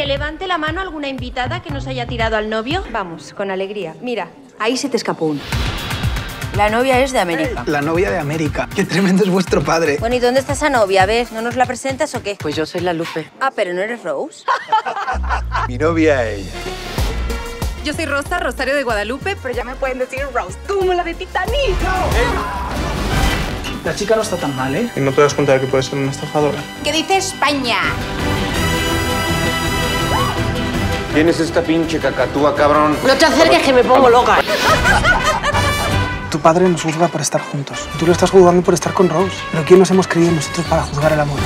Que levante la mano alguna invitada que nos haya tirado al novio. Vamos, con alegría. Mira, ahí se te escapó uno. La novia es de América. La novia de América. Qué tremendo es vuestro padre. Bueno, ¿y dónde está esa novia? A ver, ¿no nos la presentas o qué? Pues yo soy la Lupe. Ah, pero no eres Rose. Mi novia ella. Yo soy Rosa, Rosario de Guadalupe, pero ya me pueden decir Rose, como la de Titanic. La chica no está tan mal, ¿eh? Y no te das cuenta de que puede ser una estafadora. ¿Qué dice España? ¿Quién es esta pinche cacatúa, cabrón? No te acerques que me pongo loca. Tu padre nos juzga por estar juntos. Tú lo estás juzgando por estar con Rose. Pero ¿quién nos hemos creído nosotros para juzgar el amor?